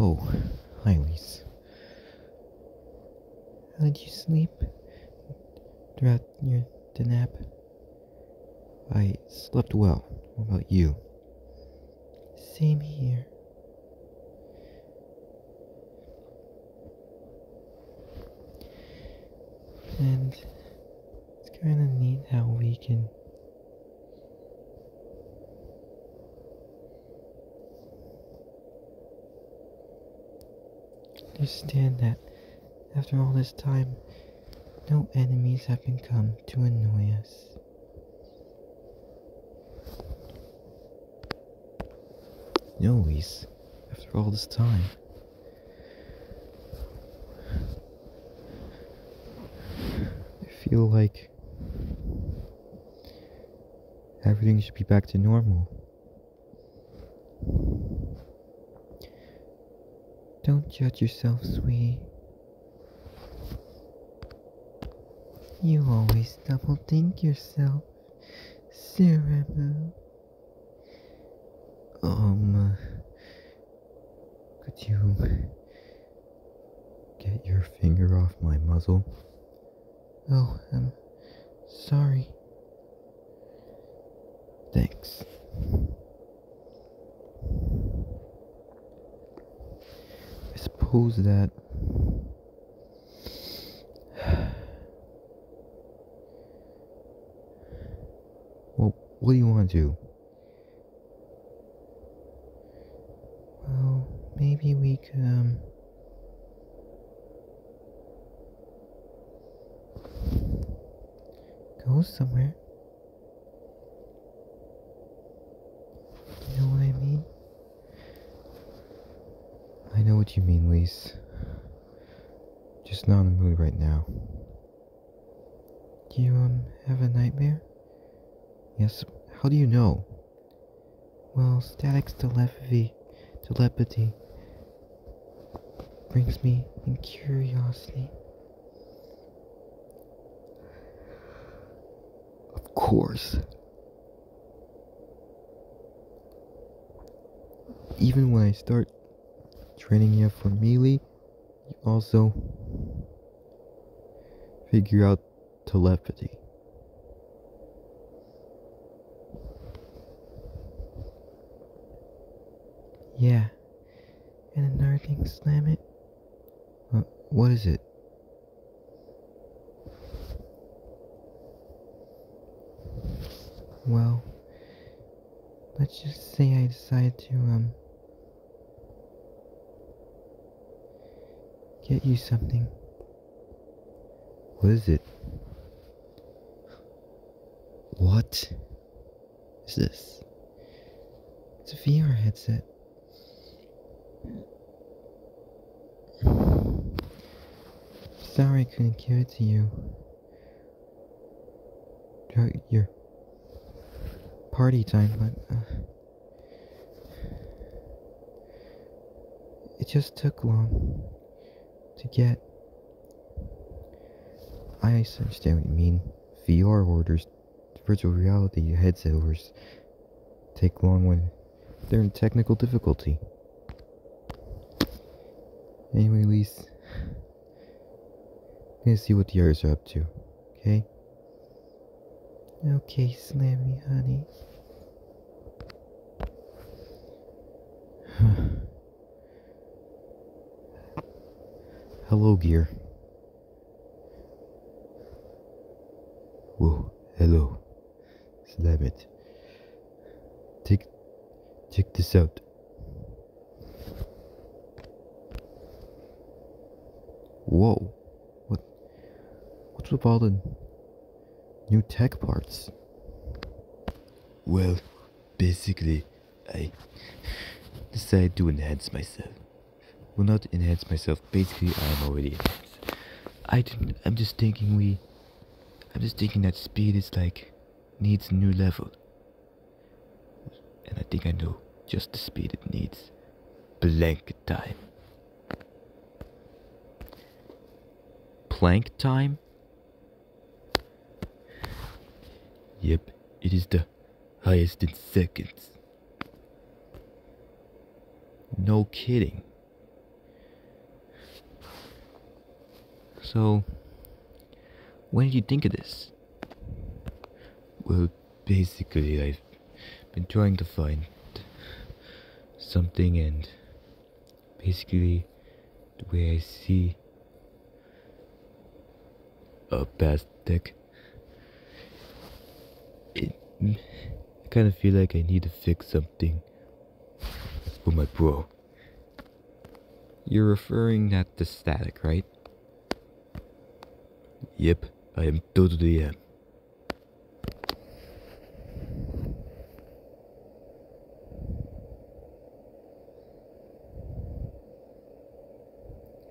Oh, hi, Lise. How did you sleep throughout your the nap? I slept well. What about you? Same here. And it's kind of neat how we can understand that after all this time, no enemies have been come to annoy us. No, Lise. After all this time. I feel like everything should be back to normal. Don't judge yourself, sweetie. You always double think yourself, Saramu. Um, uh, could you get your finger off my muzzle? Oh, I'm sorry. Thanks. Suppose that. Well, what do you want to do? Well, maybe we could, um. Go somewhere. You know what I mean? I know what you mean, Lise. Just not in the mood right now. Do you, um, have a nightmare? Yes, how do you know? Well, Static's telepathy, telepathy brings me in curiosity. Of course. Even when I start training you for melee, you also figure out telepathy. Yeah. And another thing, Slam-itt. Uh, what is it? Well, let's just say I decide to, um, get you something. What is it? What is this? It's a VR headset. Sorry I couldn't give it to you. Your party time, but uh, it just took long to get. I understand what you mean. VR orders, virtual reality headset orders take long when they're in technical difficulty. Anyway, Lise, I'm gonna see what the others are up to, okay? Okay, Slammy, honey. Hello, Gear. Whoa, hello. Slam-itt. Take, check this out. Whoa, what, what's with all the new tech parts? Well, basically, I decided to enhance myself. Well, not enhance myself. Basically, I'm already enhanced. I didn't. I'm just thinking we. I'm just thinking that speed is like needs a new level. And I think I know just the speed it needs. Planck time. Planck time? Yep, it is the highest in seconds. No kidding. So, when did you think of this? Well, basically, I've been trying to find something, and basically, the way I see a past deck, it, I kind of feel like I need to fix something for my bro. You're referring that to static, right? Yep, I am totally am.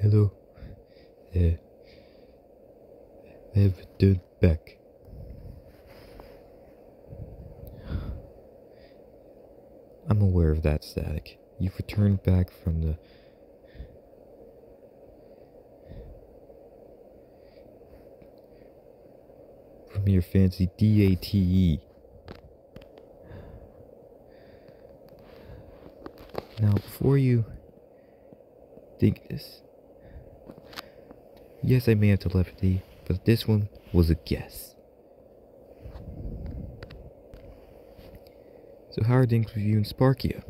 Hello. Yeah. I have returned back. I'm aware of that static. You've returned back from the from your fancy DATE. Now, before you think this, yes, I may have telepathy, but this one was a guess. So, how are things with you and Sparkia?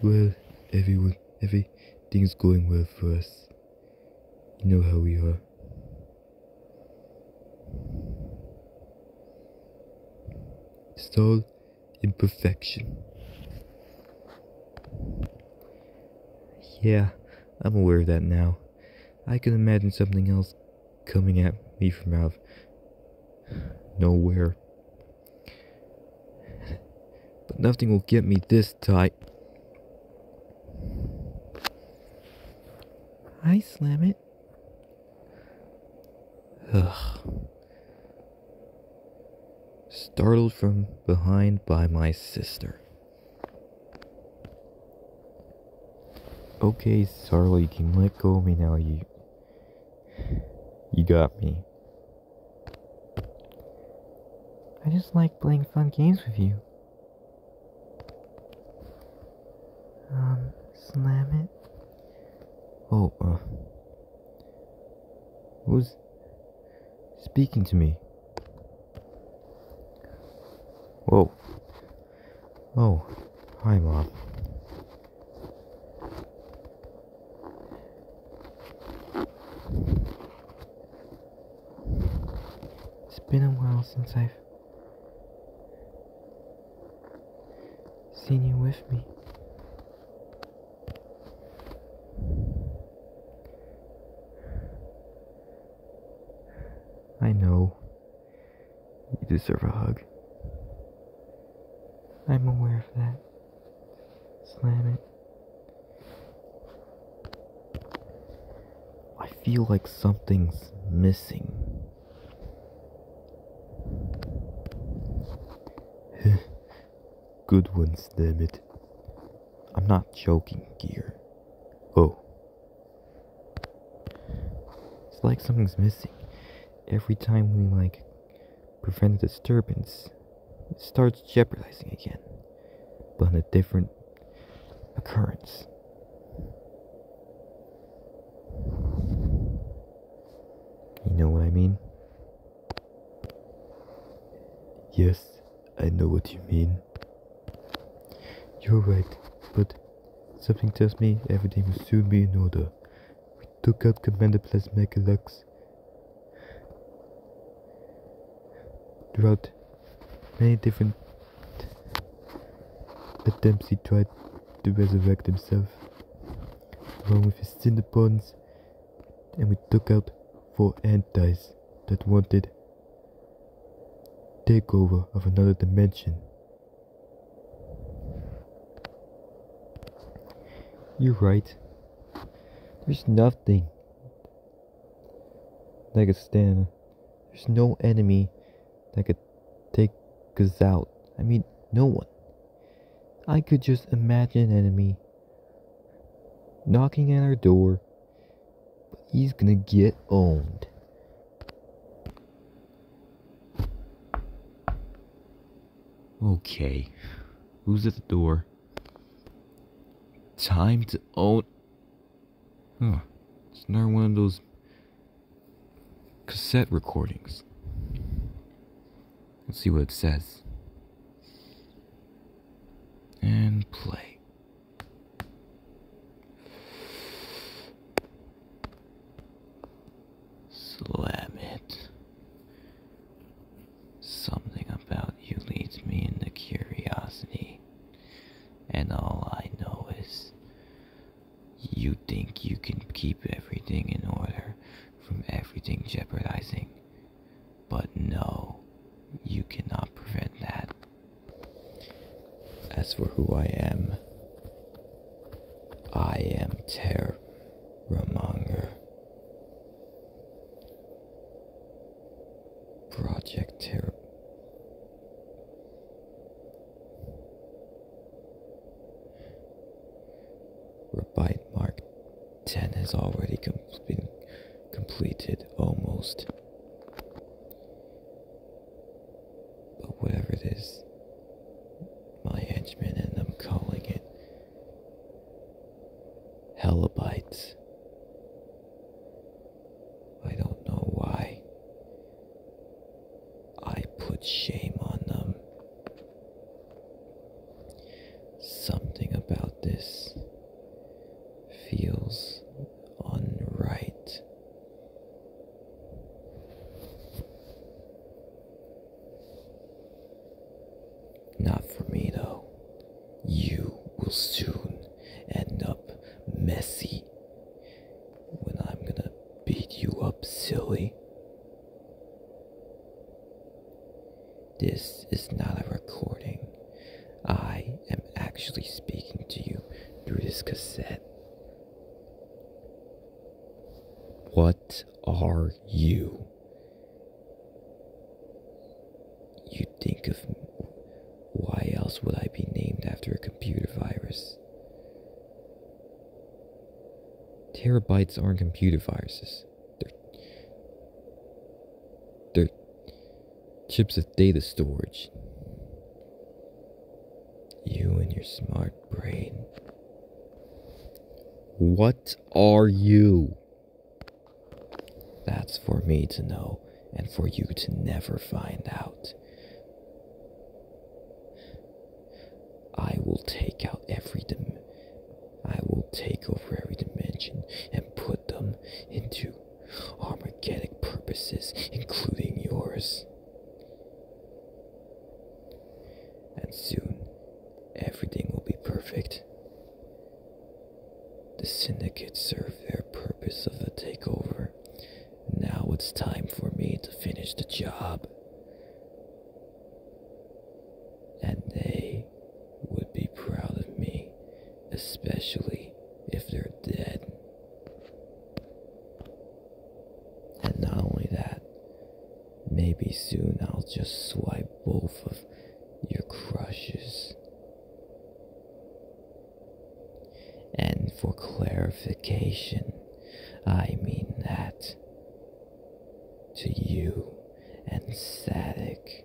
Well, everyone, everything's going well for us. You know how we are. It's all imperfection. Yeah, I'm aware of that now. I can imagine something else coming at me from out of nowhere. But nothing will get me this tight. I Slam-itt. Ugh. Startled from behind by my sister. Okay, Sarla, you can let go of me now. You, you got me. I just like playing fun games with you. Um, Slam-itt. Oh, uh, who's speaking to me? Whoa. Oh, hi, Mom. It's been a while since I've seen you with me. I know. You deserve a hug. I'm aware of that. Slam-itt. I feel like something's missing. Good ones, damn it. I'm not joking, Gear. Oh. It's like something's missing. Every time we, like, prevent a disturbance, it starts jeopardizing again. But on a different occurrence. You know what I mean? Yes, I know what you mean. You're right, but something tells me everything will soon be in order. We took out Commander Plasmacolux. Throughout many different attempts, he tried to resurrect himself, along with his Cinderbons, and we took out four antis that wanted takeover of another dimension. You're right. There's nothing that could stand. There's no enemy that could take us out. I mean, no one. I could just imagine an enemy knocking at our door, but he's gonna get owned. Okay. Who's at the door? Time to own. Huh. It's another one of those cassette recordings. Let's see what it says. And play. Slam-itt. Something about you leads me into curiosity. And all I know is you think you can keep everything in order from everything jeopardizing. But no, you cannot prevent that. As for who I am, I am Teramonger. Project Terra. Rabite Mark 10 has already com- been completed almost. But whatever it is, my henchman and I'm calling it Hellabites. I don't know why. I put shame on them. Something about this feels unright. Not for me, though. You will soon end up messy when I'm gonna beat you up silly. This is not a recording. I am actually speaking to you through this cassette. What are you? You think of why else would I be named after a computer virus? Terabytes aren't computer viruses. They're they're chips of data storage. You and your smart brain. What are you? That's for me to know and for you to never find out. I will take out every dim I will take over every dimension and put them into Armageddon purposes, including yours. And soon, everything will be perfect. The syndicate served their purpose of the takeover. Now it's time for me to finish the job. And they would be proud of me, especially if they're dead. And not only that, maybe soon I'll just swipe both of your crushes. And for clarification, I mean that to you and Static,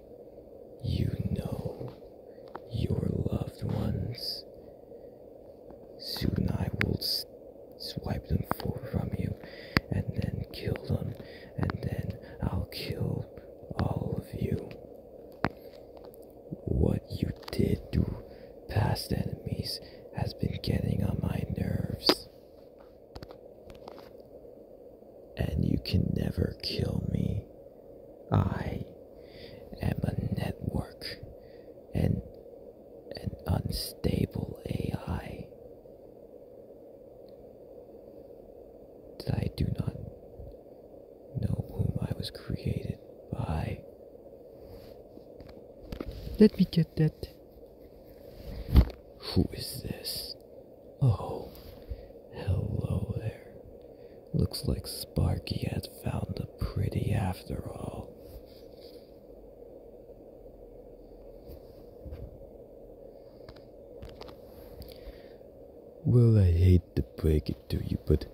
you know your loved ones. Soon I will s- swipe them for from you and then kill them, and then I'll kill all of you. What you did to past enemies has been getting on my nerves. And you can never kill me. I am a network, an, an unstable AI. That I do not know whom I was created by. Let me get that. Who is this? Oh, hello there. Looks like Sparky has found a pretty after all. Well, I hate to break it to you, but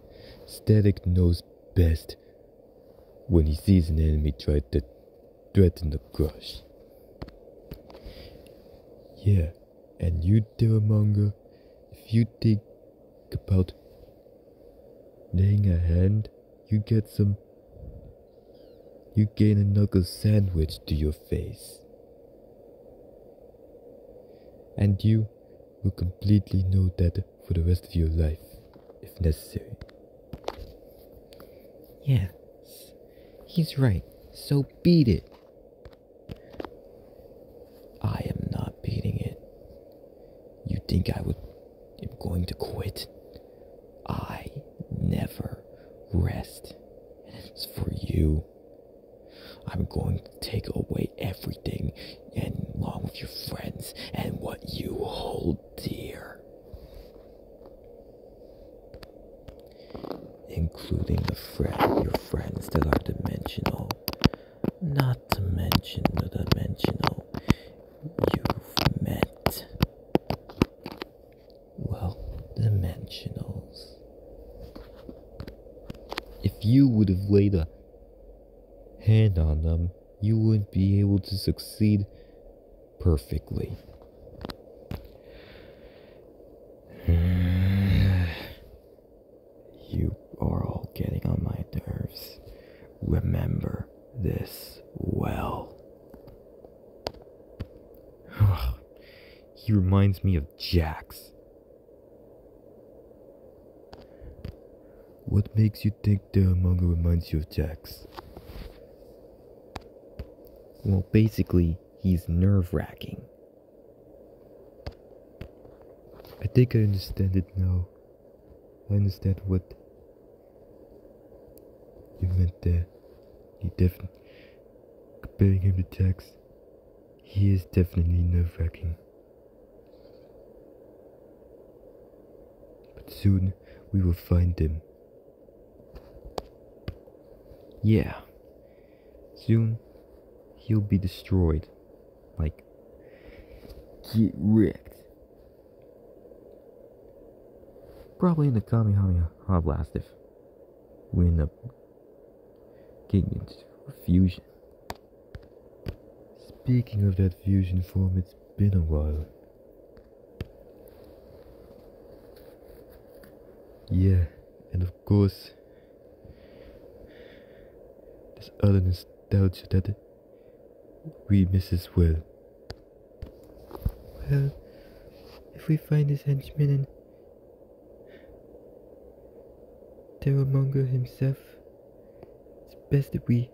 Static knows best when he sees an enemy try to threaten the crush. Yeah, and you, Teramonger, if you think about laying a hand, you get some. You gain a knuckle sandwich to your face. And you will completely know that for the rest of your life, if necessary. Yes, he's right. So beat it. I am not beating it. You think I would am going to quit? I never rest. It's for you. I'm going to take away everything and along with your friends and what you hold dear. Including the friend your friends that are dimensional. Not to mention the dimensional you've met. Well, dimensionals. If you would have laid a hand on them, you wouldn't be able to succeed perfectly. you are all getting on my nerves. Remember this well. he reminds me of Jax. What makes you think Teramonger reminds you of Jax? Well, basically, he's nerve wracking. I think I understand it now. I understand what you meant there. He definitely comparing him to Jax. He is definitely nerve wracking. Soon we will find him. Yeah. Soon, he'll be destroyed. Like, get wrecked. Probably in the Kamehameha Blast if we end up getting into fusion. Speaking of that fusion form, it's been a while. Yeah, and of course, there's other nostalgia that we miss as well. Well, if we find this henchman and Teramonger himself, it's best that we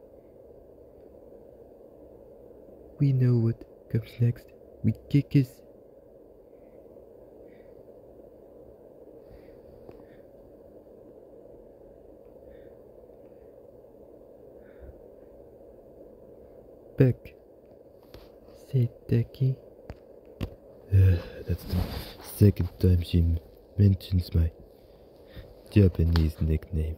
we know what comes next. We kick his back. Say Deki. Uh, that's the second time she mentions my Japanese nickname.